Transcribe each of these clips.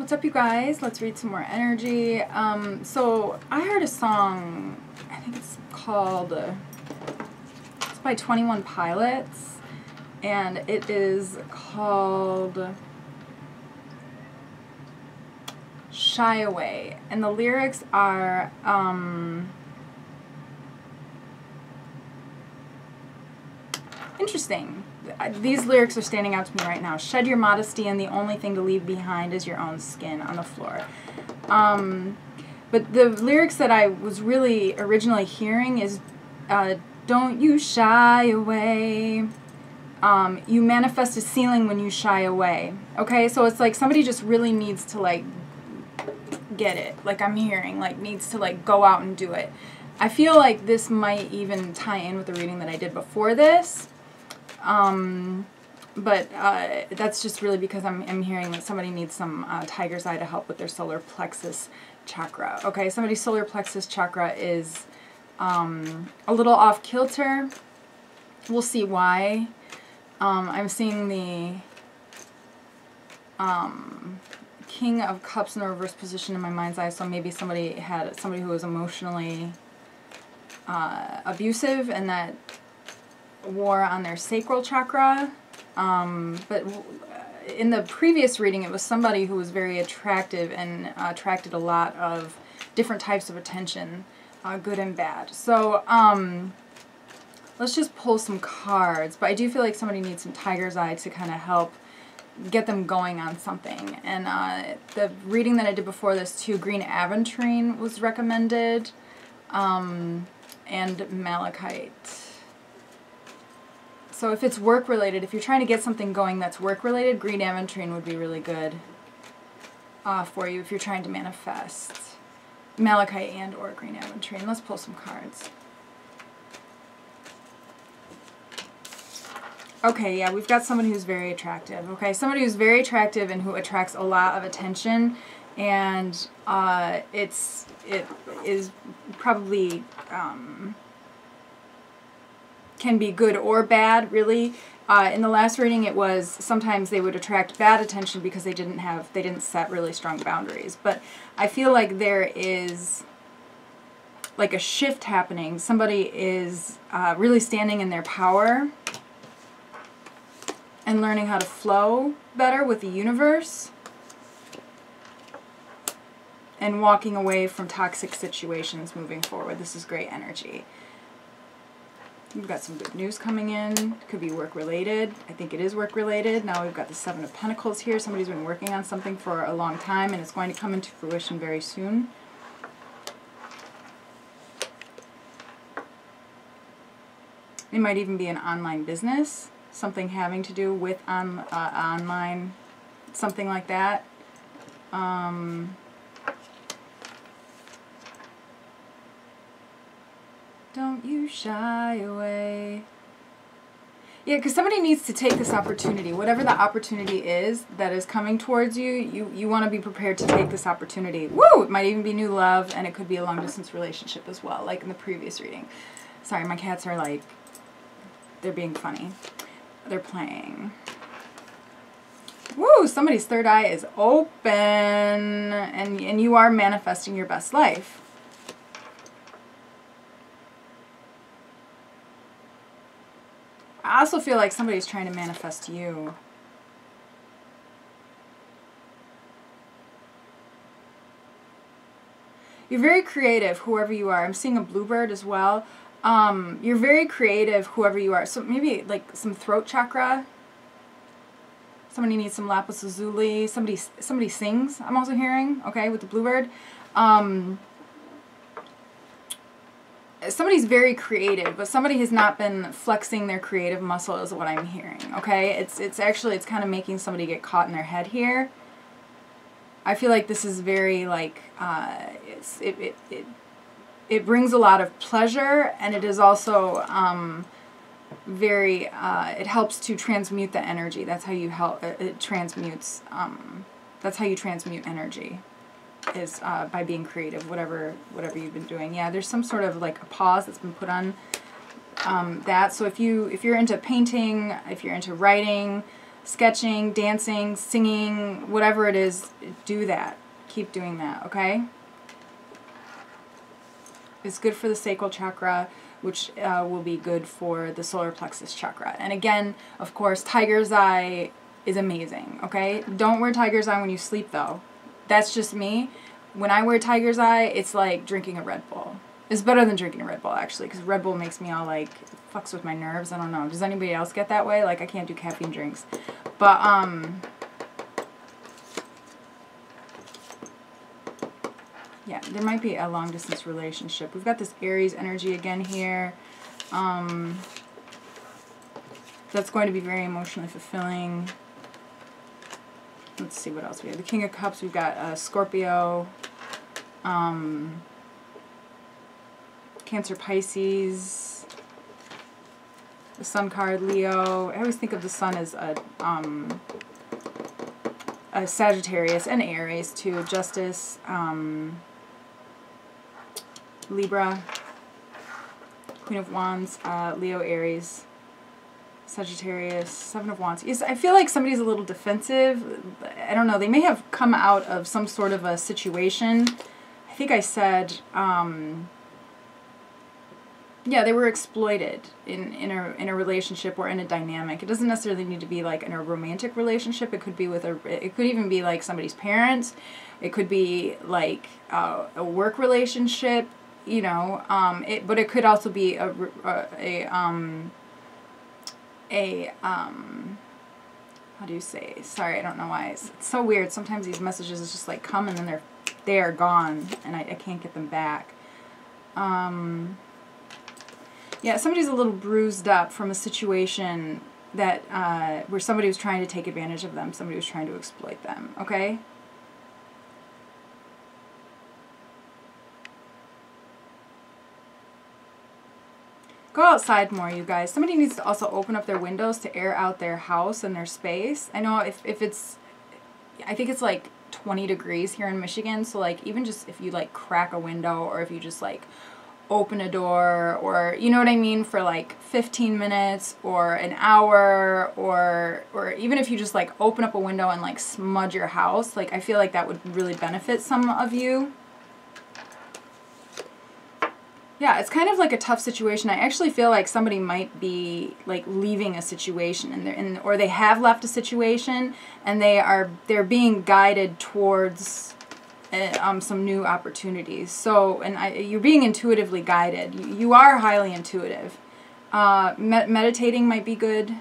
What's up, you guys? Let's read some more energy. Um, so I heard a song. I think it's called. Uh, it's by Twenty One Pilots, and it is called "Shy Away," and the lyrics are. Um, interesting these lyrics are standing out to me right now. Shed your modesty, and the only thing to leave behind is your own skin on the floor. Um, but the lyrics that I was really originally hearing is, uh, "Don't you shy away." Um, you manifest a ceiling when you shy away. Okay, so it's like somebody just really needs to like get it. Like I'm hearing, like needs to like go out and do it. I feel like this might even tie in with the reading that I did before this. Um, but uh, that's just really because I'm, I'm hearing that somebody needs some uh, tiger's eye to help with their solar plexus chakra. Okay, somebody's solar plexus chakra is um, a little off kilter. We'll see why. Um, I'm seeing the um, King of Cups in the reverse position in my mind's eye, so maybe somebody had somebody who was emotionally uh, abusive and that wore on their sacral chakra. Um, but in the previous reading, it was somebody who was very attractive and uh, attracted a lot of different types of attention, uh, good and bad. So um, let's just pull some cards. But I do feel like somebody needs some tiger's eye to kind of help get them going on something. And uh, the reading that I did before this too, Green Aventurine was recommended, um, and Malachite. So if it's work related, if you're trying to get something going that's work related, green aventurine would be really good uh, for you if you're trying to manifest malachite and or green aventurine. Let's pull some cards. Okay, yeah, we've got somebody who's very attractive. Okay, somebody who's very attractive and who attracts a lot of attention, and uh, it's it is probably um, can be good or bad, really. Uh, in the last reading, it was sometimes they would attract bad attention because they didn't have they didn't set really strong boundaries. But I feel like there is like a shift happening. Somebody is uh, really standing in their power and learning how to flow better with the universe and walking away from toxic situations moving forward. This is great energy. We've got some good news coming in. Could be work related. I think it is work related. Now we've got the Seven of Pentacles here. Somebody's been working on something for a long time and it's going to come into fruition very soon. It might even be an online business, something having to do with on, uh, online, something like that. Um, Don't you shy away. Yeah, because somebody needs to take this opportunity. Whatever the opportunity is that is coming towards you, you, you want to be prepared to take this opportunity. Woo! It might even be new love, and it could be a long-distance relationship as well, like in the previous reading. Sorry, my cats are like, they're being funny. They're playing. Woo! Somebody's third eye is open, and, and you are manifesting your best life. I also feel like somebody's trying to manifest you. You're very creative, whoever you are. I'm seeing a bluebird as well. Um, you're very creative, whoever you are. So maybe like some throat chakra. Somebody needs some lapis lazuli. Somebody somebody sings. I'm also hearing. Okay, with the bluebird. Um, somebody's very creative, but somebody has not been flexing their creative muscle is what I'm hearing, okay? It's, it's actually, it's kind of making somebody get caught in their head here. I feel like this is very, like, uh, it's, it, it, it, it brings a lot of pleasure, and it is also, um, very, uh, it helps to transmute the energy. That's how you help, it, it transmutes, um, that's how you transmute energy is uh, by being creative, whatever whatever you've been doing. Yeah, there's some sort of like a pause that's been put on um, that. So if you if you're into painting, if you're into writing, sketching, dancing, singing, whatever it is, do that. Keep doing that, okay? It's good for the sacral chakra, which uh, will be good for the solar plexus chakra. And again, of course, tiger's eye is amazing, okay? Don't wear tiger's eye when you sleep, though. That's just me. When I wear tiger's eye, it's like drinking a Red Bull. It's better than drinking a Red Bull, actually, because Red Bull makes me all like, fucks with my nerves. I don't know. Does anybody else get that way? Like, I can't do caffeine drinks. But, um, yeah, there might be a long distance relationship. We've got this Aries energy again here. Um, that's going to be very emotionally fulfilling. Let's see what else we have. The King of Cups, we've got uh, Scorpio, um, Cancer, Pisces, the Sun card, Leo. I always think of the Sun as a, um, a Sagittarius and Aries too. Justice, um, Libra, Queen of Wands, uh, Leo, Aries, Sagittarius, Seven of Wands. Yes, I feel like somebody's a little defensive. I don't know. They may have come out of some sort of a situation. I think I said, um, yeah, they were exploited in, in, a, in a relationship or in a dynamic. It doesn't necessarily need to be like in a romantic relationship. It could be with a, it could even be like somebody's parents. It could be like uh, a work relationship, you know, um, it, but it could also be a, a, a um, a um how do you say? Sorry i don't know why. It's, it's, so weird. Sometimes these messages just like come and then they're they are gone and I, I can't get them back. Um yeah somebody's a little bruised up from a situation that uh, where somebody was trying to take advantage of them somebody was trying to exploit them okay Go outside more, you guys. Somebody needs to also open up their windows to air out their house and their space. I know if, if it's, I think it's like 20 degrees here in Michigan. So like even just if you like crack a window or if you just like open a door or you know what I mean for like 15 minutes or an hour or or even if you just like open up a window and like smudge your house like I feel like that would really benefit some of you yeah, it's kind of like a tough situation. I actually feel like somebody might be like leaving a situation and they're in or they have left a situation and they are they're being guided towards uh, um, some new opportunities. So, and I, you're being intuitively guided. You, you are highly intuitive. Uh, med meditating might be good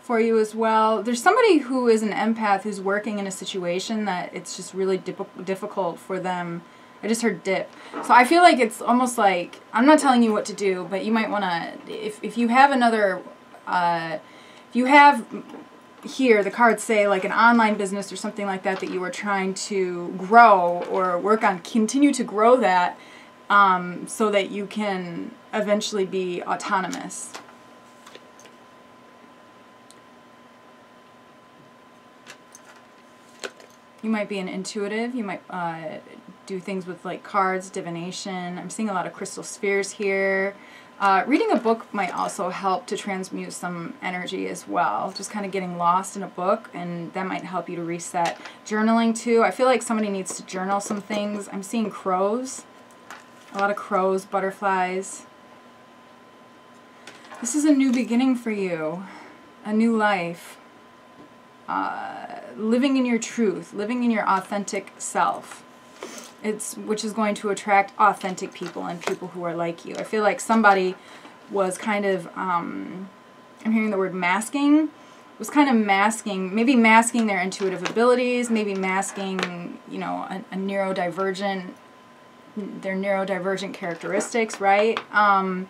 for you as well. There's somebody who is an empath who's working in a situation that it's just really difficult for them I just heard dip. So I feel like it's almost like, I'm not telling you what to do, but you might want to, if, if you have another, uh, if you have here, the cards say like an online business or something like that that you are trying to grow or work on, continue to grow that um, so that you can eventually be autonomous. You might be an intuitive. You might uh, do things with like cards, divination. I'm seeing a lot of crystal spheres here. Uh, reading a book might also help to transmute some energy as well. Just kind of getting lost in a book and that might help you to reset. Journaling too. I feel like somebody needs to journal some things. I'm seeing crows. A lot of crows, butterflies. This is a new beginning for you. A new life. Uh, living in your truth. Living in your authentic self it's which is going to attract authentic people and people who are like you. I feel like somebody was kind of um, I'm hearing the word masking was kind of masking maybe masking their intuitive abilities, maybe masking you know a, a neurodivergent their neurodivergent characteristics, right? Um,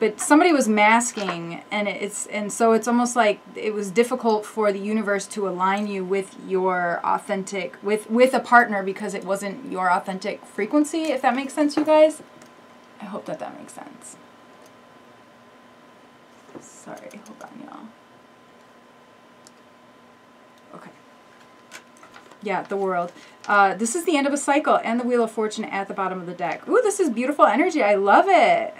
but somebody was masking and it's and so it's almost like it was difficult for the universe to align you with your authentic with with a partner because it wasn't your authentic frequency if that makes sense you guys. I hope that that makes sense. Sorry hold on y'all. Okay. Yeah the world. Uh, this is the end of a cycle and the wheel of fortune at the bottom of the deck. Ooh this is beautiful energy. I love it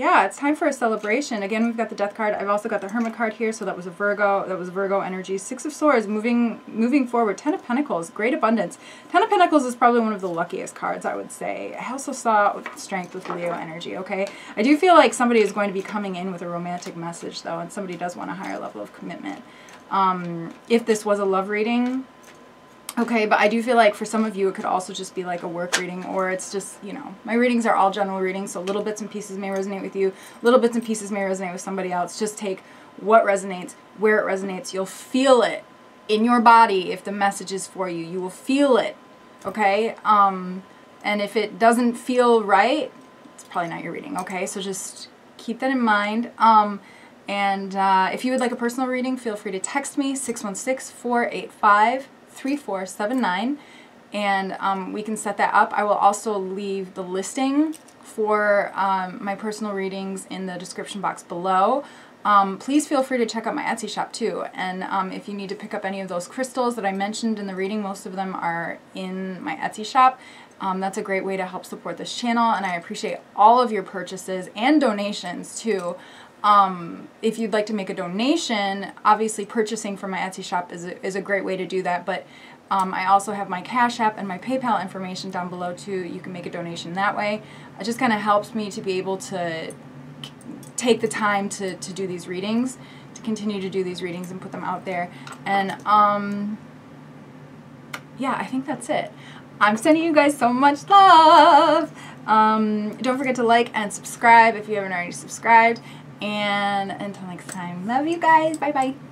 yeah, it's time for a celebration. Again, we've got the Death card. I've also got the Hermit card here, so that was a Virgo. That was Virgo energy. Six of Swords, moving moving forward. Ten of Pentacles, great abundance. Ten of Pentacles is probably one of the luckiest cards, I would say. I also saw strength with Leo energy, okay? I do feel like somebody is going to be coming in with a romantic message, though, and somebody does want a higher level of commitment. Um, if this was a love reading, Okay, but I do feel like for some of you it could also just be like a work reading or it's just, you know, my readings are all general readings, so little bits and pieces may resonate with you, little bits and pieces may resonate with somebody else. Just take what resonates, where it resonates. You'll feel it in your body if the message is for you. You will feel it, okay? Um, and if it doesn't feel right, it's probably not your reading, okay? So just keep that in mind. Um, and uh, if you would like a personal reading, feel free to text me, 616 485 3479 and um, we can set that up. I will also leave the listing for um, my personal readings in the description box below. Um, please feel free to check out my Etsy shop too. And um, if you need to pick up any of those crystals that I mentioned in the reading, most of them are in my Etsy shop. Um, that's a great way to help support this channel, and I appreciate all of your purchases and donations too. Um, if you'd like to make a donation, obviously purchasing from my Etsy shop is a, is a great way to do that, but um, I also have my Cash App and my PayPal information down below too. You can make a donation that way. It just kind of helps me to be able to take the time to, to do these readings, to continue to do these readings and put them out there. And um, yeah, I think that's it. I'm sending you guys so much love. Um, don't forget to like and subscribe if you haven't already subscribed. And until next time, love you guys. Bye bye.